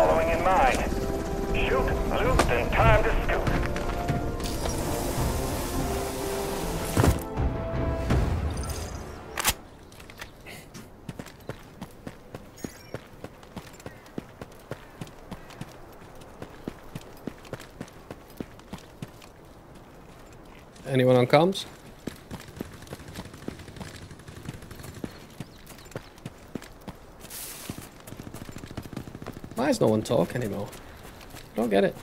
following in mind. Shoot, loot, and time to scoot. Anyone on comms? Why is no one talk anymore? I don't get it.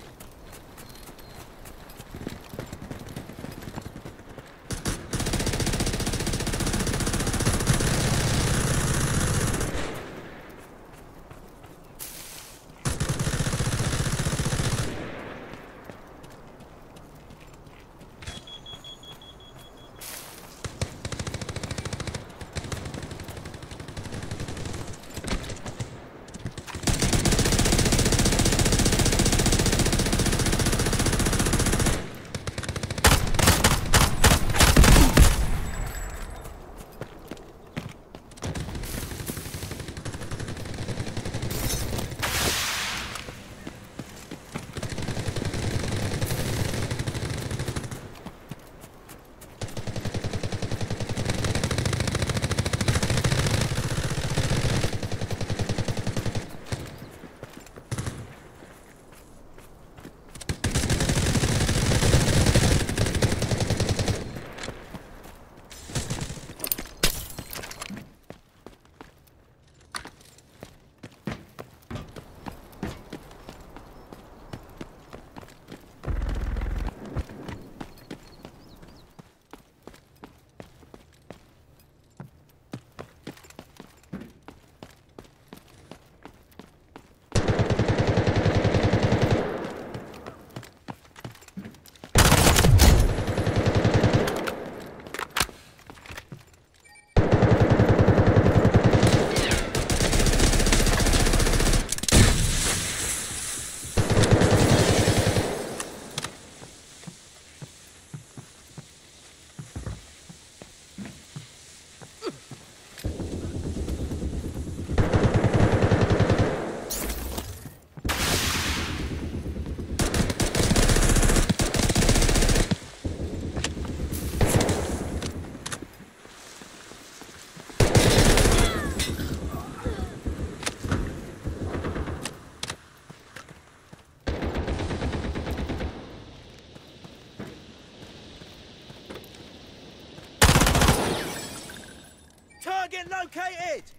Target located!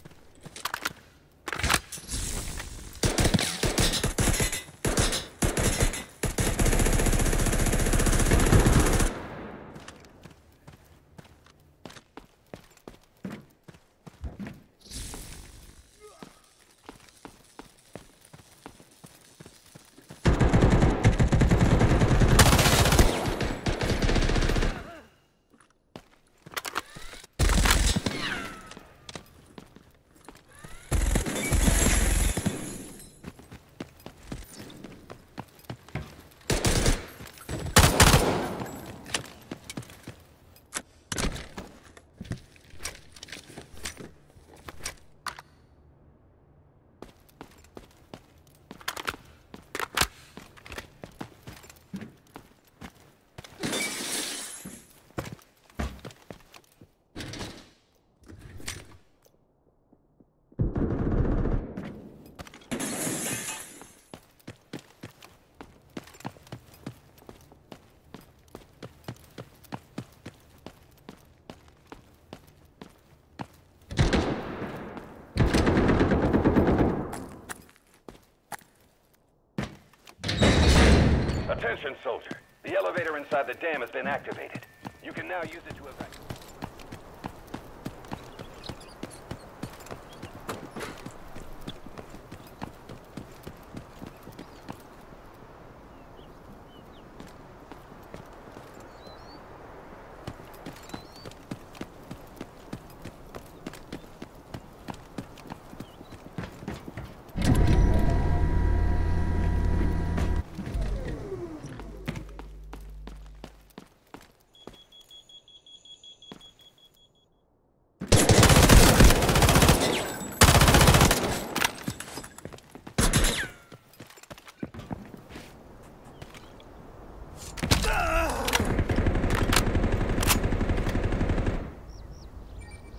Attention, soldier. The elevator inside the dam has been activated. You can now use it to evacuate.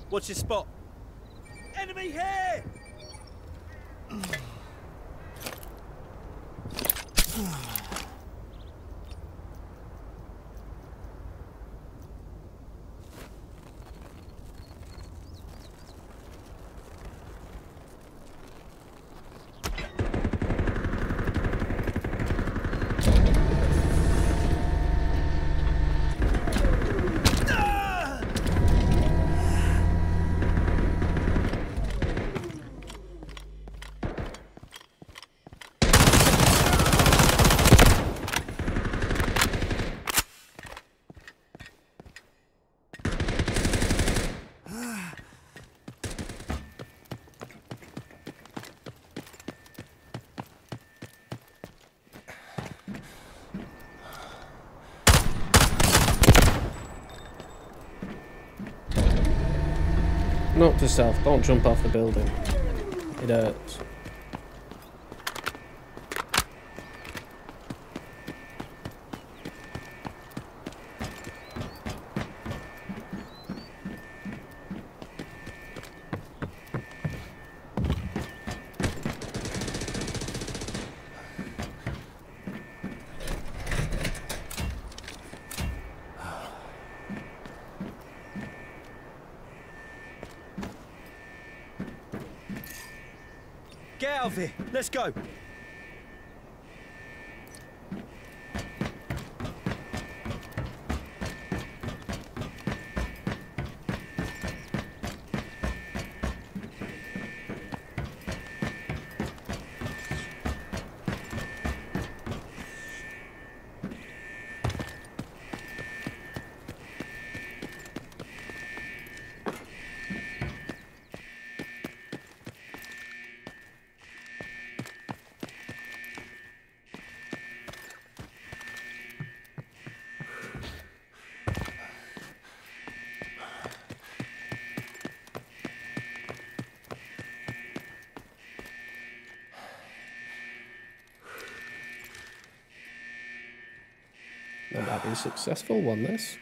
What's your spot? Enemy here! Note to self, don't jump off the building. It hurts. Out of here. Let's go. That a successful one, this.